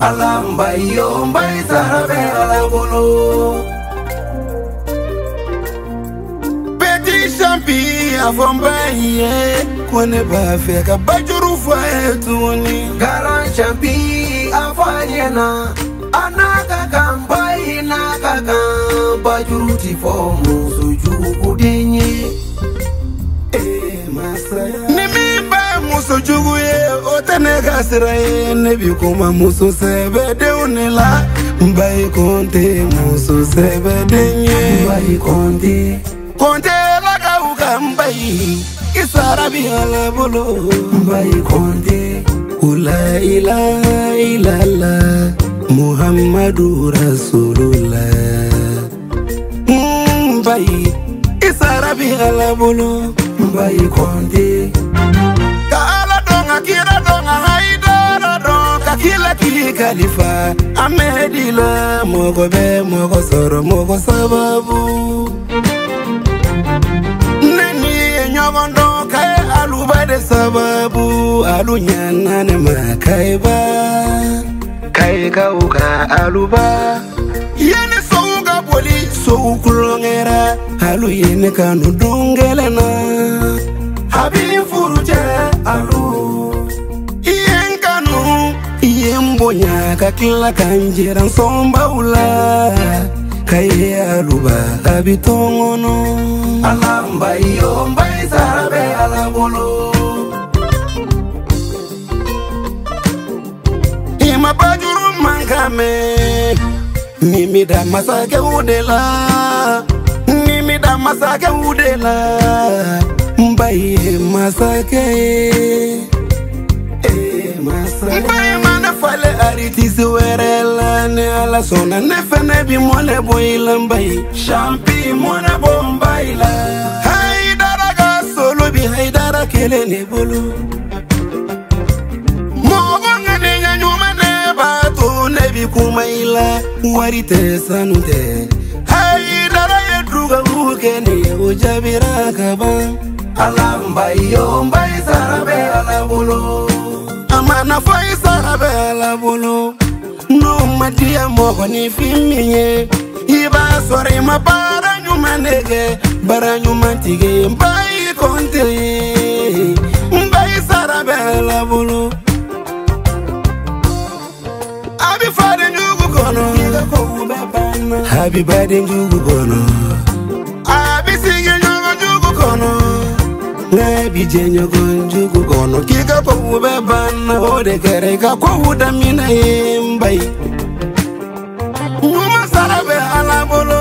alambai yo mbai sarabe alabolo Petit champi avombai ye kone bafe ka bajuru fae tuni. Garan champi afayena anaka kambai naka kam bajuru tifo musuju kudenye Eh masaya Nimi ba musujugu ye tenekasiraene bikoma muso sebede unela mbai konte muso sebedenye konte lakauka mbai isarabiale bolo mbai konte ula ila ilala muhammadu rasulula mm, mbai isarabiale bolo mbai konte akira don a haida don kakila kili kalifa amedila mogo be mogo soro mogo sababu neni nyogon don kai aluba de sababu alu nyana ne ma kai ba kai kauka aluba yene songa boli so ukulongera alu yene kanu dungelena habi furuje aluba bonyaka kila kanjira nsomba ula kaye aluba abitongono alamba iyo mbaizabe alabolo imabajuru mangame nimida masake udela nimida masake udela mbaye masake eh, masake aritisiwerelane ala sona nefene bi mone boilambai champi mone bombaila haidaraga solo bi haidara kele ne bolu warisanute haidara yeduga ukene ujabira kaba alambaiyombaisarabe alabulo amanafais abela bolo no madia mogoni fimiye iba sore ma para nyuma nege bara nyuma tige mbai konte mbai sara bela bolo abi fare nyugo kono abi bade nyugo kono abi singe nyugo kono ngai bije nyugo kono kono kika pa ube bana ode kere ka kwa uda mina yembai Uma sarabe ala bolo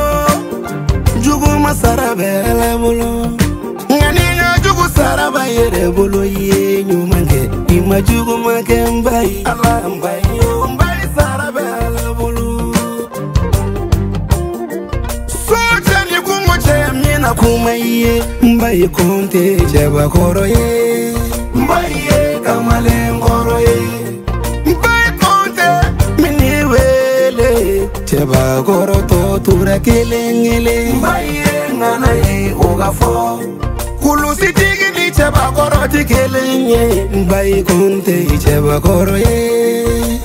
Jugu ma sarabe ala bolo Ngani ya jugu sarabe yere bolo ye nyumange Ima jugu ma kembai Ala mbai kuma iye mbaye konte jeba koro ye kama le ngoro ye mpai kote mini wele cheba goro to tura kele ngile mpai ye ngana ye uga fo kulu si tiki ni cheba goro ti kele nye mpai kote cheba goro ye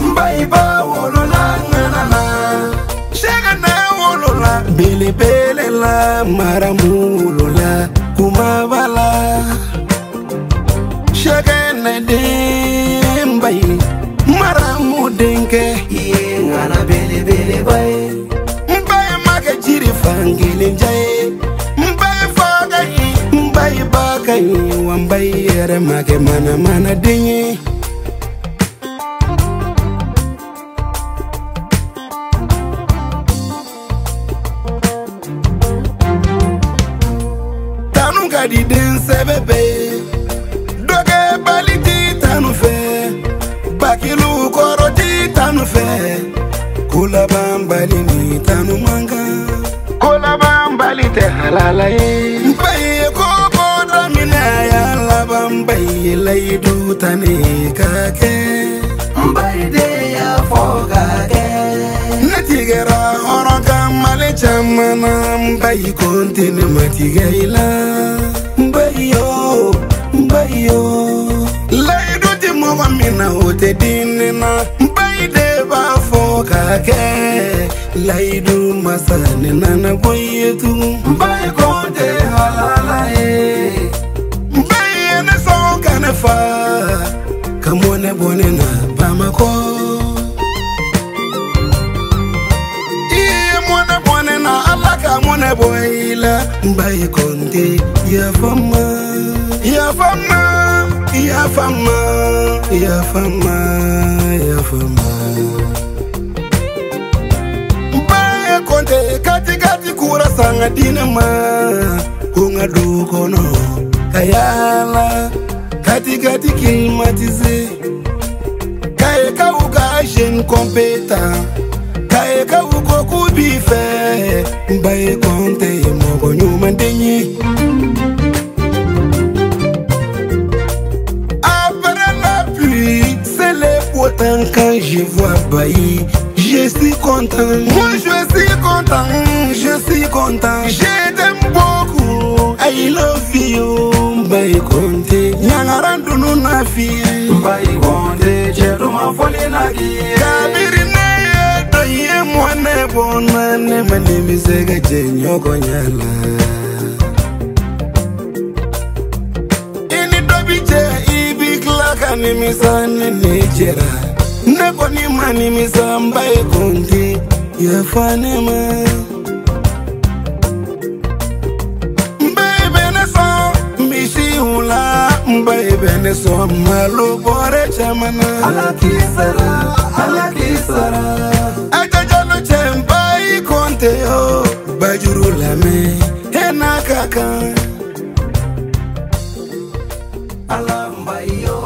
mpai ba wolo la ngana na shaka na wolo la bilibele la maramu ninjai mbai fagai mbai bakai wambai yare make mana mana dinyi tanu kadi den sebebe doge baliti tanu fe bakilu koroti tanu fe alai bai ko bodo mina ya laban bai laidu ta ne kake bai de ya foga ke na tigara horo gamale chamana bai kontine matigaila bai yo bai yo laidu ti mo mina o te dinina bai de ba foga ke laidu masane nana boyetu mbaye konde halalaye mbaye ne songa ne fa kamone bone na bamako iye mone bone na ala kamone boyila mbaye konde yafama yafama yafama yafama yafama katikati kurasanga dinama kungadukono kayala katikati klimatize kaeka uka agen kompeta kaeka uko kubife mbae konte moko nyuma ndenye apre la pui selekuotan kan je vois bai je suis content. Moi je suis content. Je suis content. Je t'aime beaucoup. I love you. Bye Conte. Nyangarandu nuna fi. Bye Conte. Jero ma voli na ki. Kabiri ne ya to ye mwane bona ne mani misega jenyo konyala. Ini dobi je ibi klaka ni misani ni jera. nakonimani misamba ekonti yafanema mbaibeneso misiula mbaibeneso malubore chamana alakisara alakisara ajajalo chembai konteo bajurulame enakaka alambaiyo